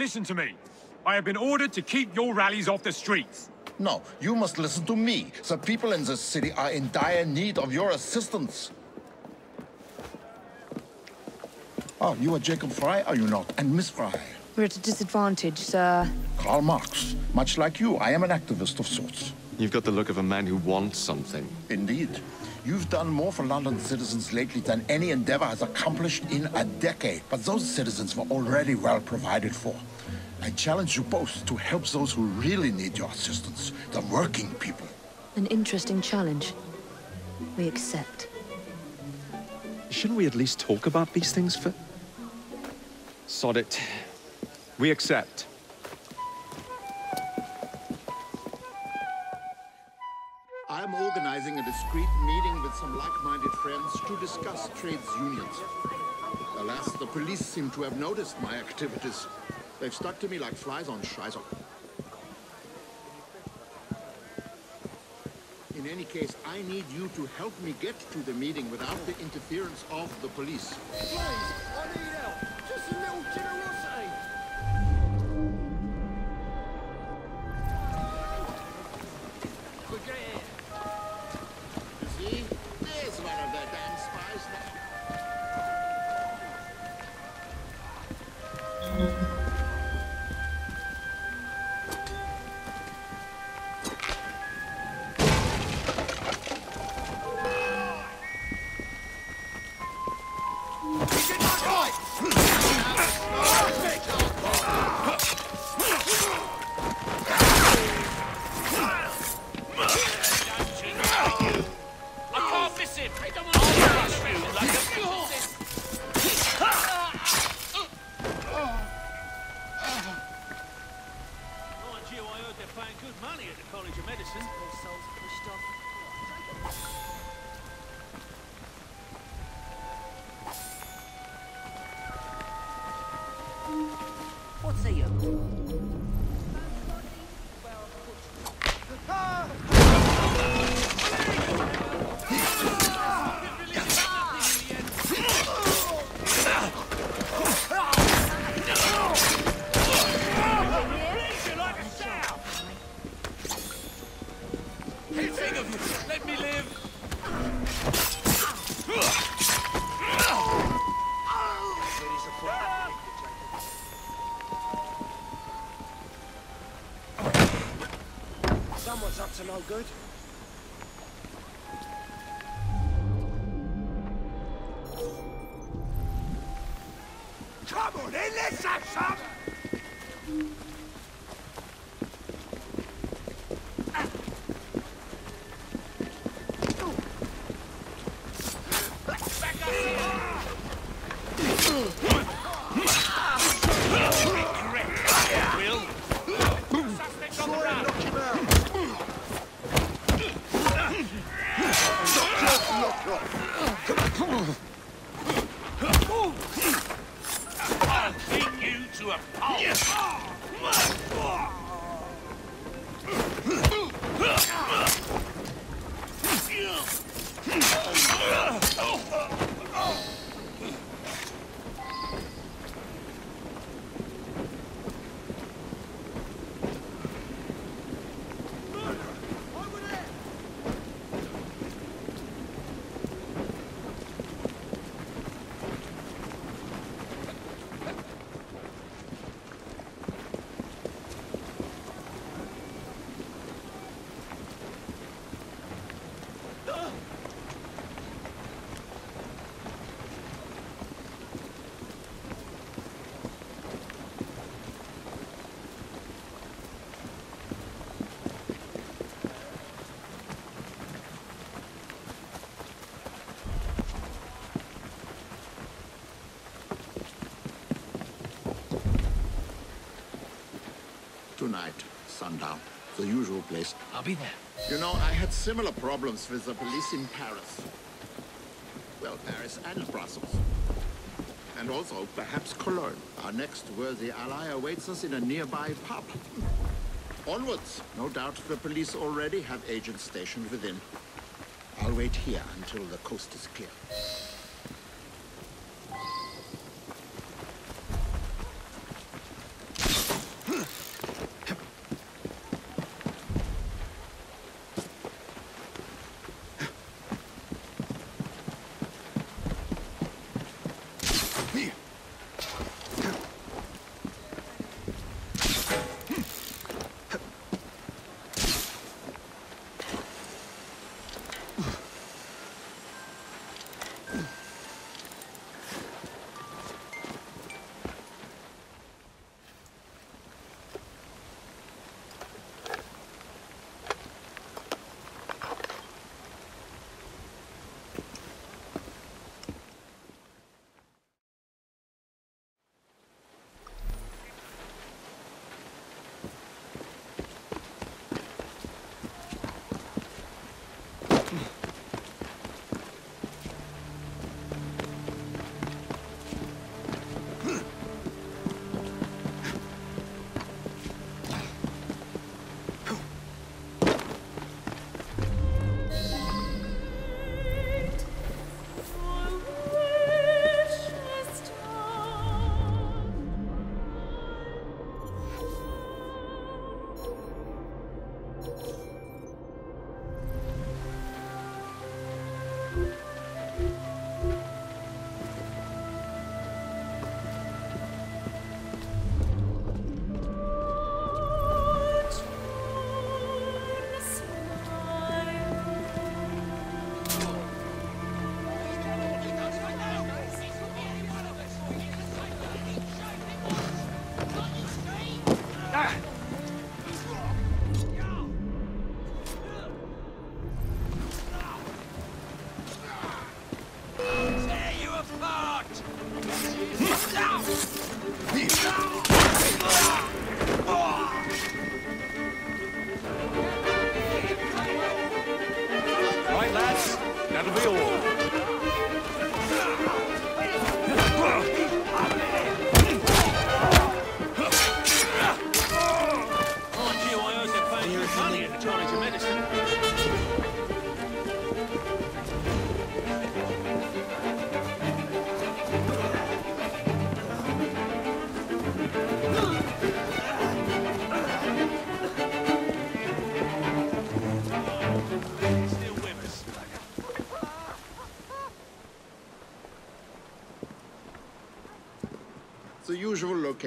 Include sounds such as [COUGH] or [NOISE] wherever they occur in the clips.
Listen to me. I have been ordered to keep your rallies off the streets. No, you must listen to me. The people in this city are in dire need of your assistance. Oh, you are Jacob Frye, are you not? And Miss Frye? We're at a disadvantage, sir. Karl Marx. Much like you, I am an activist of sorts. You've got the look of a man who wants something. Indeed. You've done more for London citizens lately than any endeavor has accomplished in a decade. But those citizens were already well provided for. I challenge you both to help those who really need your assistance, the working people. An interesting challenge. We accept. Shouldn't we at least talk about these things for... Sod it. We accept. Discreet meeting with some like-minded friends to discuss trades unions. Alas, the police seem to have noticed my activities. They've stuck to me like flies on Scheiße. In any case, I need you to help me get to the meeting without the interference of the police. Please, money at the College of Medicine. What's to no good. Come on, in, let's have some. Back up here. Regret, Will. Suspect on the run. I'll beat to a pulp. Oh, Tonight, sundown, the usual place. I'll be there. You know, I had similar problems with the police in Paris. Well, Paris and Brussels. And also, perhaps Cologne. Our next worthy ally awaits us in a nearby pub. Onwards. No doubt the police already have agents stationed within. I'll wait here until the coast is clear.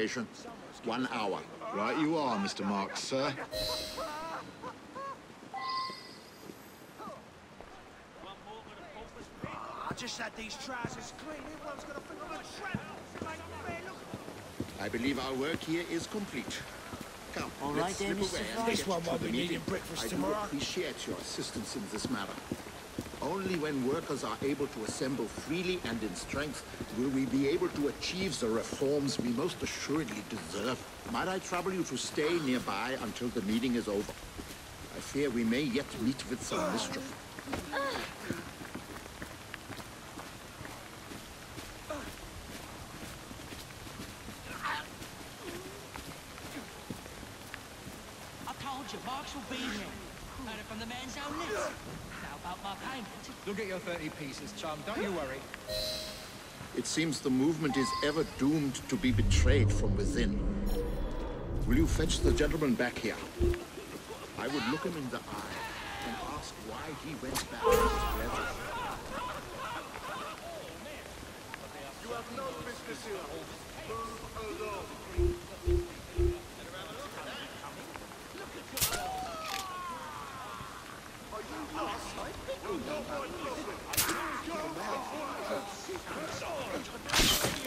Location. One hour. Right you are, Mr. Marx, sir. One more for the paupers pit. I just had these trousers clean. Everyone's gonna think I'm a shredder. Make a fair. I believe our work here is complete. Come, All let's then, slip Mr. away and get This one to won't be needing meeting. breakfast I do tomorrow. appreciate your assistance in this matter. Only when workers are able to assemble freely and in strength will we be able to achieve the reforms we most assuredly deserve. Might I trouble you to stay nearby until the meeting is over? I fear we may yet meet with some mischief. I told you, Marx will be here. Heard it from the man's own lips. Now about my payment. You'll get your 30 pieces, chum. Don't you worry. It seems the movement is ever doomed to be betrayed from within. Will you fetch the gentleman back here? I would look him in the eye and ask why he went back to his pledges. Are you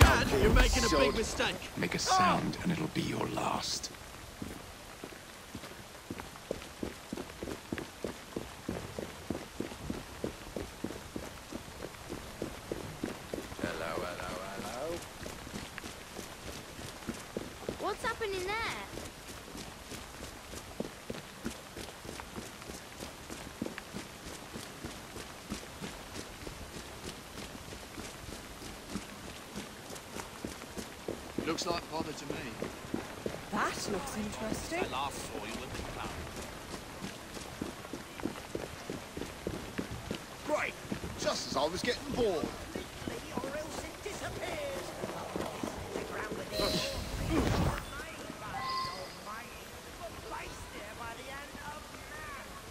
mad? You're making a big mistake. Make a oh. sound and it'll be your last. Hello, hello, hello. What's happening there? Looks like bother to me. That looks interesting. I laughed for you at the club. Great! Just as I was getting bored. Or else it disappears.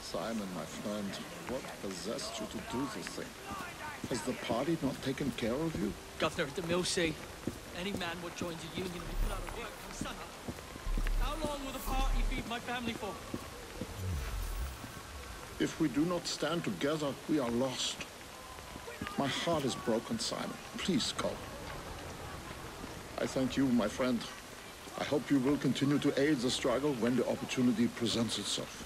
Simon, my friend, what possessed you to do this thing? Has the party not taken care of you? Governor at the Millsea. Any man what joins a union will be put out of work come sunup. How long will the party feed my family for? [SIGHS] If we do not stand together, we are lost. My heart is broken, Simon. Please go. I thank you, my friend. I hope you will continue to aid the struggle when the opportunity presents itself.